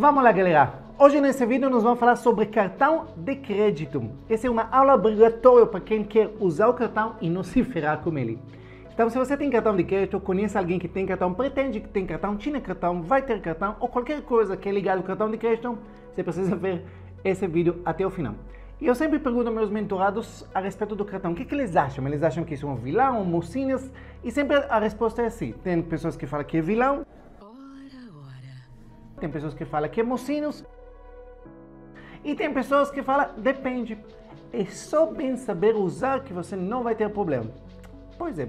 Vamos lá, galera. Hoje nesse vídeo nós vamos falar sobre cartão de crédito. Essa é uma aula obrigatória para quem quer usar o cartão e não se ferrar com ele. Então, se você tem cartão de crédito, conhece alguém que tem cartão, pretende que tem cartão, tinha cartão, vai ter cartão, ou qualquer coisa que é ligado ao cartão de crédito, você precisa ver esse vídeo até o final. E eu sempre pergunto aos meus mentorados a respeito do cartão, o que, que eles acham? Eles acham que isso é um vilão, mocinhas? E sempre a resposta é assim. Tem pessoas que falam que é vilão, tem pessoas que falam que é mocinhos. E tem pessoas que falam, depende. É só bem saber usar que você não vai ter problema. Pois é.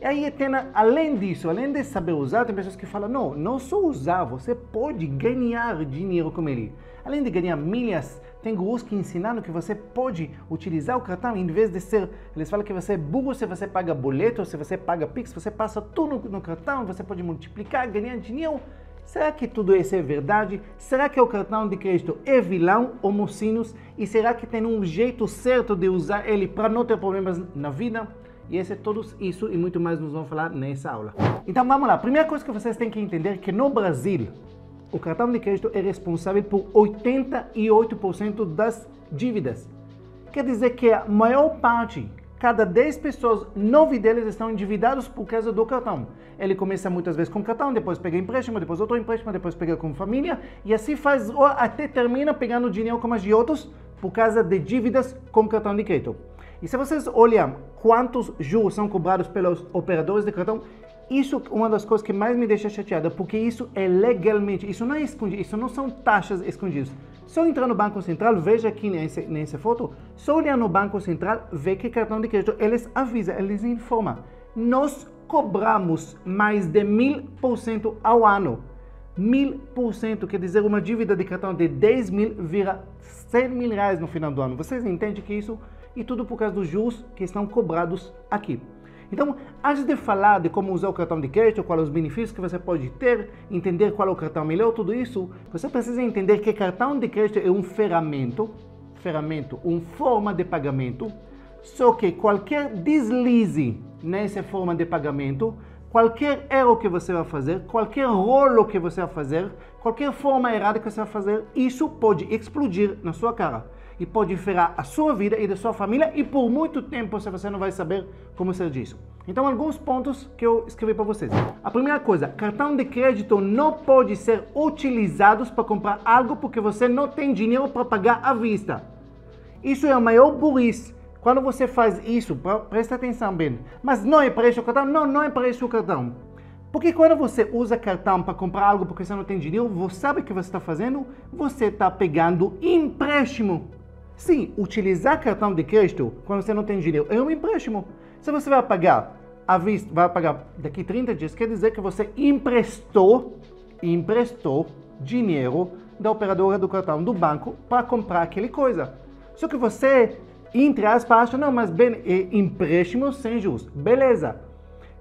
E aí, além disso, além de saber usar, tem pessoas que falam, não, não só usar, você pode ganhar dinheiro com ele. Além de ganhar milhas, tem gurus que ensinaram que você pode utilizar o cartão em vez de ser. Eles falam que você é burro se você paga boleto, se você paga Pix, você passa tudo no, no cartão, você pode multiplicar, ganhar dinheiro Será que tudo isso é verdade? Será que o cartão de crédito é vilão ou mocinhos? E será que tem um jeito certo de usar ele para não ter problemas na vida? E esse é tudo isso e muito mais nós vamos falar nessa aula. Então vamos lá. Primeira coisa que vocês têm que entender é que no Brasil o cartão de crédito é responsável por 88% das dívidas. Quer dizer que a maior parte cada 10 pessoas, 9 deles estão endividados por causa do cartão. Ele começa muitas vezes com cartão, depois pega empréstimo, depois outro empréstimo, depois pega com família e assim faz, até termina pegando dinheiro com agiotos por causa de dívidas com cartão de crédito. E se vocês olham quantos juros são cobrados pelos operadores de cartão, isso é uma das coisas que mais me deixa chateada, porque isso é legalmente, isso não é escondido, isso não são taxas escondidas. Só entrar no Banco Central, veja aqui nessa, nessa foto, só olhar no Banco Central, vê que cartão de crédito, eles avisam, eles informam. Nós cobramos mais de mil por cento ao ano. Mil por cento, quer dizer, uma dívida de cartão de 10 mil vira 100 mil reais no final do ano. Vocês entendem que isso, e tudo por causa dos juros que estão cobrados aqui. Então, antes de falar de como usar o cartão de crédito, quais os benefícios que você pode ter, entender qual é o cartão melhor, tudo isso, você precisa entender que cartão de crédito é um ferramento, ferramento, uma forma de pagamento, só que qualquer deslize nessa forma de pagamento, qualquer erro que você vai fazer, qualquer rolo que você vai fazer, qualquer forma errada que você vai fazer, isso pode explodir na sua cara e pode ferrar a sua vida e da sua família e por muito tempo você não vai saber como ser disso. Então, alguns pontos que eu escrevi para vocês. A primeira coisa, cartão de crédito não pode ser utilizado para comprar algo porque você não tem dinheiro para pagar à vista. Isso é a maior burrice. Quando você faz isso, presta atenção bem. Mas não é para o cartão? Não, não é para o cartão. Porque quando você usa cartão para comprar algo porque você não tem dinheiro, você sabe o que você está fazendo? Você está pegando empréstimo. Sim, utilizar cartão de crédito quando você não tem dinheiro é um empréstimo. Se você vai pagar à vista, vai pagar daqui 30 dias, quer dizer que você emprestou, emprestou dinheiro da operadora do cartão do banco para comprar aquele coisa. Só que você, entre aspas, não, mas bem, é empréstimo sem juros. Beleza.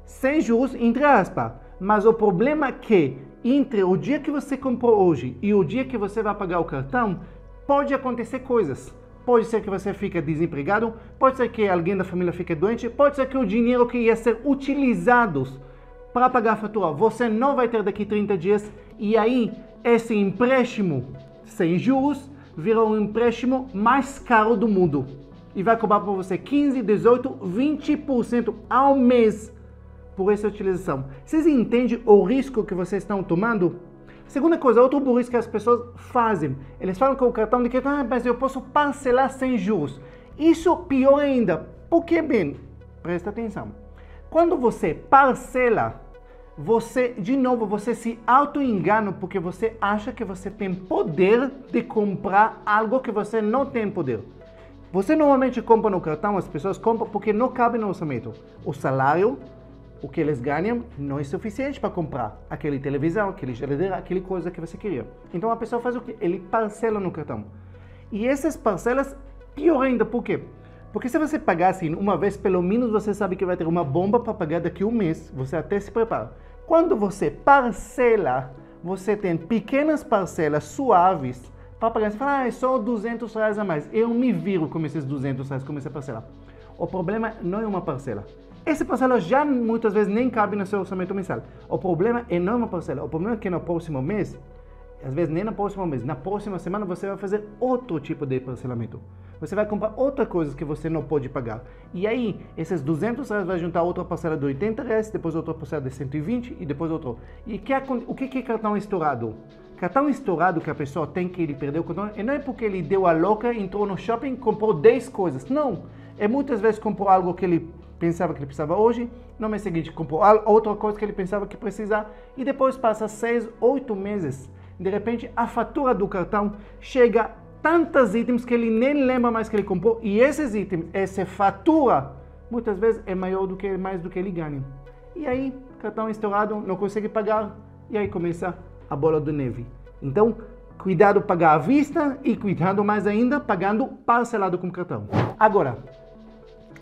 Sem juros, entre aspas. Mas o problema é que entre o dia que você comprou hoje e o dia que você vai pagar o cartão, pode acontecer coisas. Pode ser que você fique desempregado, pode ser que alguém da família fique doente, pode ser que o dinheiro que ia ser utilizado para pagar a fatura você não vai ter daqui 30 dias e aí esse empréstimo sem juros virou um empréstimo mais caro do mundo e vai cobrar para você 15, 18, 20% ao mês por essa utilização. Vocês entendem o risco que vocês estão tomando? Segunda coisa, outro burrice que as pessoas fazem. Eles falam com o cartão de crédito, ah, mas eu posso parcelar sem juros. Isso pior ainda. Porque, bem, presta atenção. Quando você parcela, você, de novo, você se auto-engana porque você acha que você tem poder de comprar algo que você não tem poder. Você normalmente compra no cartão, as pessoas compram porque não cabe no orçamento. O salário, o que eles ganham não é suficiente para comprar aquele televisão, aquele geladeira, aquele coisa que você queria. Então a pessoa faz o que? Ele parcela no cartão. E essas parcelas, pior ainda, por quê? Porque se você pagar assim uma vez, pelo menos você sabe que vai ter uma bomba para pagar daqui a um mês. Você até se prepara. Quando você parcela, você tem pequenas parcelas suaves para pagar. Você fala, ah, é só 200 reais a mais. Eu me viro com esses 200 reais, comecei a parcelar. O problema não é uma parcela. Essa parcela já muitas vezes nem cabe no seu orçamento mensal. O problema é não uma parcela. O problema é que no próximo mês às vezes nem na próxima mês, na próxima semana você vai fazer outro tipo de parcelamento. Você vai comprar outras coisas que você não pode pagar. E aí, esses 200 reais vai juntar outra parcela de 80 reais, depois outra parcela de 120 e depois outro. E que, o que é cartão estourado? Cartão estourado que a pessoa tem que ele perdeu o cartão, e não é porque ele deu a louca, entrou no shopping comprou 10 coisas. Não. É muitas vezes comprou algo que ele pensava que ele precisava hoje, no mês seguinte comprou outra coisa que ele pensava que precisava, e depois passa 6, 8 meses de repente a fatura do cartão chega tantos itens que ele nem lembra mais que ele comprou e esses itens, essa fatura, muitas vezes é maior do que mais do que ele ganha. E aí, cartão estourado, não consegue pagar e aí começa a bola de neve. Então, cuidado pagar à vista e cuidado mais ainda pagando parcelado com cartão. Agora,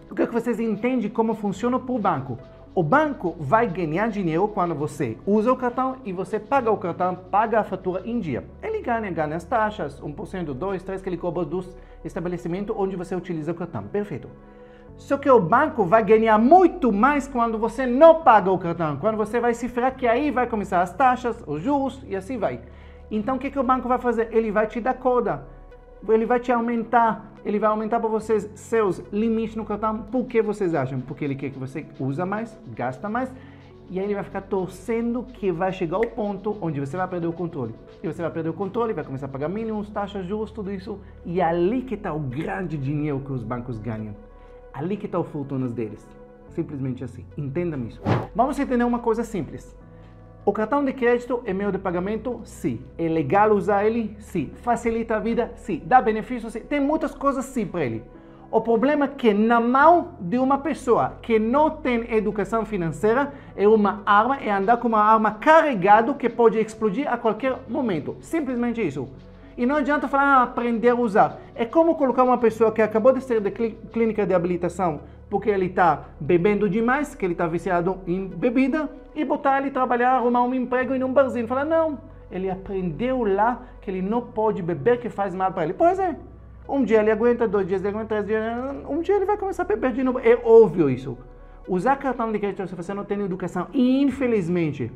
o é que vocês entendem como funciona o banco? O banco vai ganhar dinheiro quando você usa o cartão e você paga o cartão, paga a fatura em dia. Ele ganha, ganha as taxas, 1%, 2%, 3% que ele cobra dos estabelecimentos onde você utiliza o cartão. Perfeito. Só que o banco vai ganhar muito mais quando você não paga o cartão, quando você vai cifrar que aí vai começar as taxas, os juros e assim vai. Então o que, que o banco vai fazer? Ele vai te dar corda ele vai te aumentar, ele vai aumentar para vocês seus limites no cartão. Por que vocês acham? Porque ele quer que você usa mais, gasta mais, e aí ele vai ficar torcendo que vai chegar ao ponto onde você vai perder o controle. E você vai perder o controle, vai começar a pagar mínimos, taxas, juros, tudo isso. E ali que está o grande dinheiro que os bancos ganham. Ali que está o fortunas deles. Simplesmente assim. Entendam isso. Vamos entender uma coisa simples. O cartão de crédito é meio de pagamento? Sim. É legal usar ele? Sim. Facilita a vida? Sim. Dá benefícios? Sim. Tem muitas coisas sim para ele. O problema é que na mão de uma pessoa que não tem educação financeira é uma arma, é andar com uma arma carregada que pode explodir a qualquer momento. Simplesmente isso. E não adianta falar ah, aprender a usar. É como colocar uma pessoa que acabou de sair da clínica de habilitação porque ele está bebendo demais, que ele está viciado em bebida, e botar ele trabalhar, arrumar um emprego em um barzinho. Falar, não, ele aprendeu lá que ele não pode beber, que faz mal para ele. Pois é, um dia ele aguenta, dois dias ele aguenta, três dias, um dia ele vai começar a beber de novo. É óbvio isso. Usar cartão de crédito se você não tem educação, infelizmente,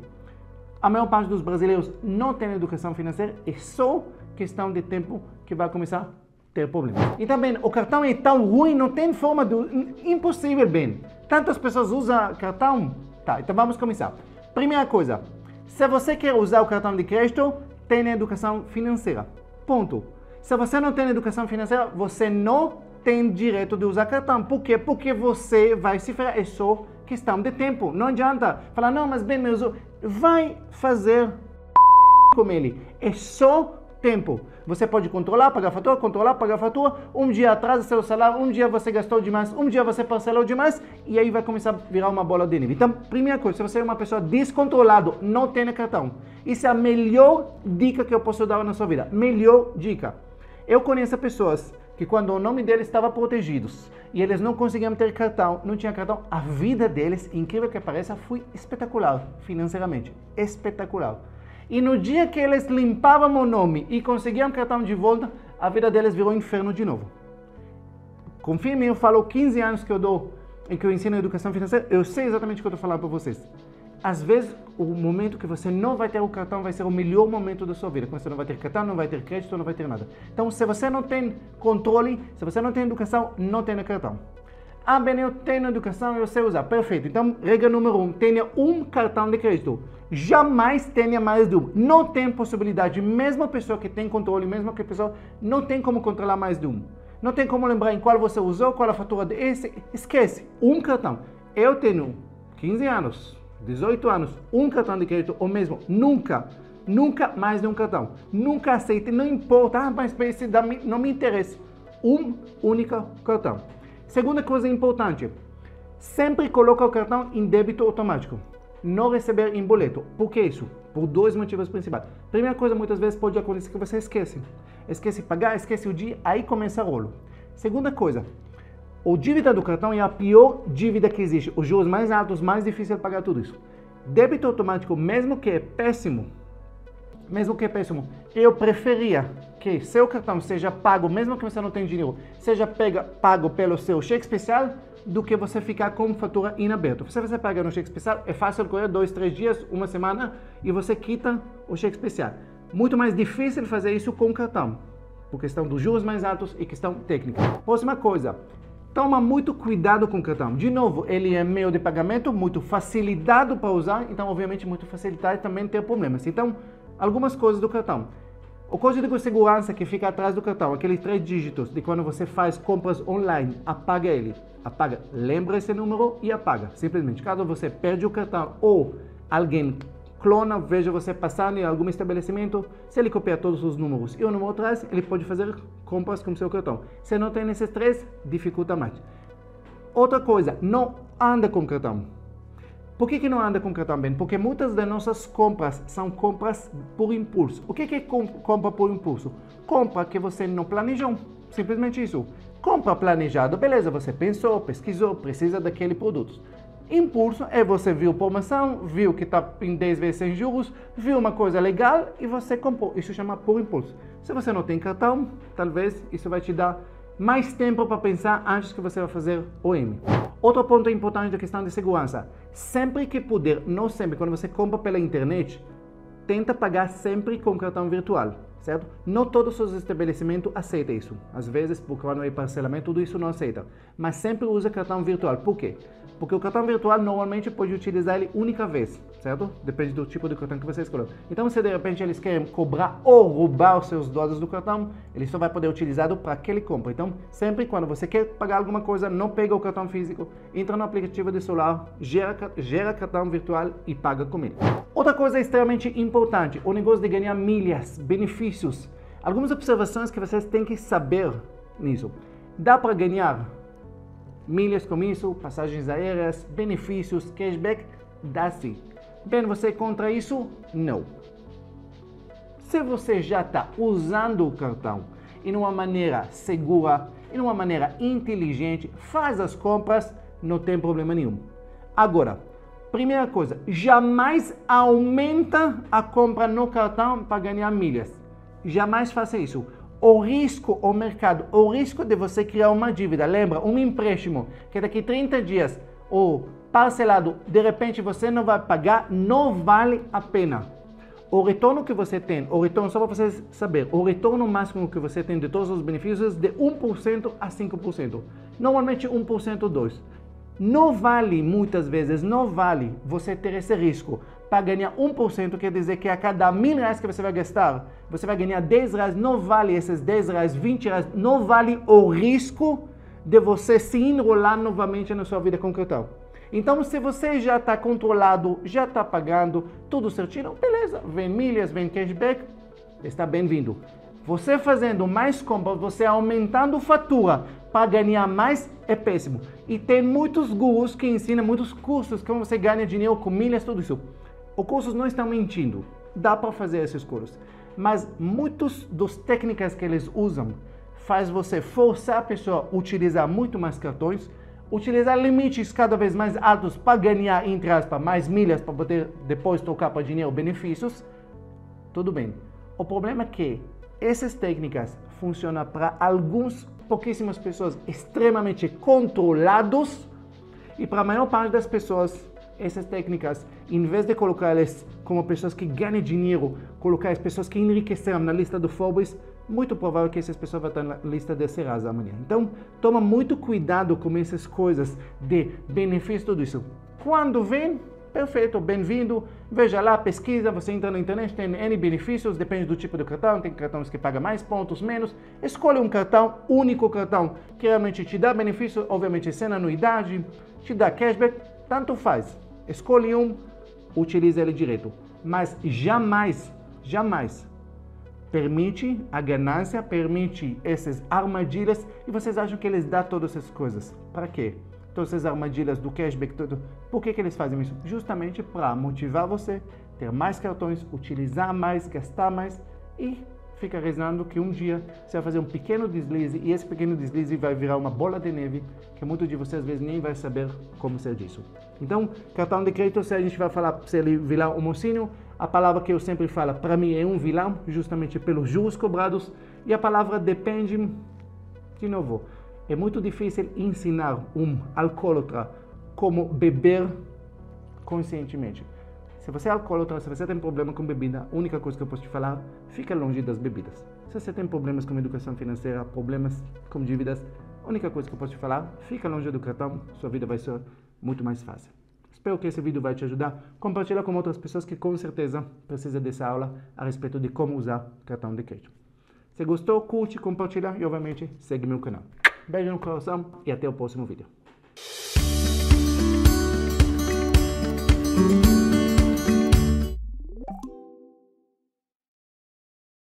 a maior parte dos brasileiros não tem educação financeira, é só questão de tempo que vai começar ter problemas. E também, o cartão é tão ruim, não tem forma de... Impossível, bem. Tantas pessoas usam cartão. Tá, então vamos começar. Primeira coisa, se você quer usar o cartão de crédito, tenha educação financeira. Ponto. Se você não tem educação financeira, você não tem direito de usar cartão. Por quê? Porque você vai se ferrar. É só questão de tempo. Não adianta falar, não, mas bem, meu, vai fazer com ele. É só tempo. Você pode controlar, pagar fatura, controlar, pagar fatura. Um dia atrasa seu salário, um dia você gastou demais, um dia você parcelou demais e aí vai começar a virar uma bola de neve. Então, primeira coisa, se você é uma pessoa descontrolada, não tem cartão. Isso é a melhor dica que eu posso dar na sua vida. Melhor dica. Eu conheço pessoas que quando o nome deles estava protegidos e eles não conseguiam ter cartão, não tinha cartão, a vida deles, incrível que pareça, foi espetacular financeiramente. Espetacular. E no dia que eles limpavam o nome e conseguiam cartão de volta, a vida deles virou inferno de novo. Confia em mim, eu falo 15 anos que eu dou, em que eu ensino educação financeira, eu sei exatamente o que eu estou falando para vocês. Às vezes, o momento que você não vai ter o cartão vai ser o melhor momento da sua vida. Quando você não vai ter cartão, não vai ter crédito, não vai ter nada. Então, se você não tem controle, se você não tem educação, não tenha cartão. Ah, bem, eu tenho educação, eu sei usar. Perfeito. Então, regra número um, tenha um cartão de crédito. Jamais tenha mais de um. Não tem possibilidade, mesmo a pessoa que tem controle, mesmo que a pessoa não tem como controlar mais de um. Não tem como lembrar em qual você usou, qual a fatura desse. Esquece. Um cartão. Eu tenho 15 anos, 18 anos, um cartão de crédito, ou mesmo nunca, nunca mais de um cartão. Nunca aceite, não importa, ah, mas esse não me interessa. Um único cartão. Segunda coisa importante, sempre coloca o cartão em débito automático. Não receber em boleto. Por que isso? Por dois motivos principais. Primeira coisa, muitas vezes pode acontecer que você esquece. Esquece pagar, esquece o dia, aí começa rolo. Segunda coisa, o dívida do cartão é a pior dívida que existe. Os juros mais altos, mais difícil pagar tudo isso. Débito automático, mesmo que é péssimo, mesmo que é péssimo, eu preferia que seu cartão seja pago, mesmo que você não tenha dinheiro, seja pega, pago pelo seu cheque especial, do que você ficar com fatura inaberta. Se você paga no cheque especial, é fácil correr dois, três dias, uma semana, e você quita o cheque especial. Muito mais difícil fazer isso com cartão, por questão dos juros mais altos e questão técnica. Próxima coisa, toma muito cuidado com o cartão. De novo, ele é meio de pagamento, muito facilitado para usar, então obviamente muito facilitado também ter problemas. Então, algumas coisas do cartão. O código de segurança que fica atrás do cartão, aqueles três dígitos de quando você faz compras online, apaga ele. Apaga, lembra esse número e apaga. Simplesmente, caso você perde o cartão ou alguém clona, veja você passando em algum estabelecimento, se ele copiar todos os números e o número atrás, ele pode fazer compras com seu cartão. Se não tem esses três, dificulta mais. Outra coisa, não anda com cartão. Por que, que não anda com cartão? Porque muitas das nossas compras são compras por impulso. O que, que é compra por impulso? Compra que você não planejou. Simplesmente isso. Compra planejado, beleza, você pensou, pesquisou, precisa daquele produto. Impulso é você viu promoção, viu que está em 10 vezes sem juros, viu uma coisa legal e você comprou. Isso chama por impulso. Se você não tem cartão, talvez isso vai te dar mais tempo para pensar antes que você vai fazer o M. Outro ponto importante da questão de segurança. Sempre que puder, não sempre, quando você compra pela internet, tenta pagar sempre com cartão virtual, certo? Não todos os estabelecimentos aceitam isso. Às vezes, por quando é parcelamento, tudo isso não aceita. Mas sempre usa cartão virtual. Por quê? Porque o cartão virtual normalmente pode utilizar ele única vez, certo? Depende do tipo de cartão que você escolheu. Então, se de repente eles querem cobrar ou roubar os seus dados do cartão, ele só vai poder utilizado para aquele compra. Então, sempre quando você quer pagar alguma coisa, não pega o cartão físico, entra no aplicativo de celular, gera, gera cartão virtual e paga com ele. Outra coisa extremamente importante, o negócio de ganhar milhas, benefícios. Algumas observações que vocês têm que saber nisso. Dá para ganhar milhas com isso, passagens aéreas, benefícios, cashback, dá-se. Bem, você é contra isso? Não. Se você já está usando o cartão em uma maneira segura, em uma maneira inteligente, faz as compras, não tem problema nenhum. Agora, primeira coisa, jamais aumenta a compra no cartão para ganhar milhas. Jamais faça isso o risco, o mercado, o risco de você criar uma dívida. Lembra, um empréstimo que daqui 30 dias ou parcelado, de repente você não vai pagar, não vale a pena. O retorno que você tem, o retorno, só para vocês saber, o retorno máximo que você tem de todos os benefícios é de 1% a 5%. Normalmente 1%, 2%. Não vale, muitas vezes, não vale você ter esse risco para ganhar 1%, quer dizer que a cada mil reais que você vai gastar, você vai ganhar 10 reais, não vale esses 10 reais, 20 reais, não vale o risco de você se enrolar novamente na sua vida cartão. Então, se você já está controlado, já está pagando, tudo certinho, beleza, vem milhas, vem cashback, está bem-vindo. Você fazendo mais compras, você aumentando fatura para ganhar mais, é péssimo. E tem muitos gurus que ensinam muitos cursos como você ganha dinheiro com milhas, tudo isso. Os cursos não estão mentindo, dá para fazer esses cursos. Mas muitos dos técnicas que eles usam faz você forçar a pessoa a utilizar muito mais cartões, utilizar limites cada vez mais altos para ganhar, entre aspas, mais milhas para poder depois trocar para dinheiro benefícios. Tudo bem. O problema é que essas técnicas funcionam para alguns pouquíssimas pessoas extremamente controlados e para a maior parte das pessoas essas técnicas, em vez de colocar elas como pessoas que ganham dinheiro, colocar as pessoas que enriqueceram na lista do Forbes, muito provável que essas pessoas vão estar na lista de Serasa amanhã. Então, toma muito cuidado com essas coisas de benefício, tudo isso. Quando vem, perfeito, bem-vindo. Veja lá, pesquisa, você entra na internet, tem N benefícios, depende do tipo de cartão, tem cartões que pagam mais, pontos menos. Escolha um cartão, único cartão, que realmente te dá benefício, obviamente sem anuidade, te dá cashback, tanto faz. Escolhe um, utilize ele direito. Mas jamais, jamais permite a ganância, permite essas armadilhas e vocês acham que eles dão todas essas coisas. Para quê? Todas essas armadilhas do cashback, tudo. Por que, que eles fazem isso? Justamente para motivar você, ter mais cartões, utilizar mais, gastar mais e fica rezando que um dia você vai fazer um pequeno deslize e esse pequeno deslize vai virar uma bola de neve que muitos de vocês às vezes nem vai saber como ser disso. Então, cartão de crédito, se a gente vai falar se ele virar mocinho, a palavra que eu sempre falo para mim é um vilão, justamente pelos juros cobrados, e a palavra depende, de novo, é muito difícil ensinar um alcoólatra como beber conscientemente. Se você é alcoólatra, se você tem problema com bebida, a única coisa que eu posso te falar, fica longe das bebidas. Se você tem problemas com educação financeira, problemas com dívidas, a única coisa que eu posso te falar, fica longe do cartão, sua vida vai ser muito mais fácil. Espero que esse vídeo vai te ajudar. Compartilha com outras pessoas que com certeza precisam dessa aula a respeito de como usar cartão de crédito. Se gostou, curte, compartilha e obviamente segue meu canal. Beijo no coração e até o próximo vídeo.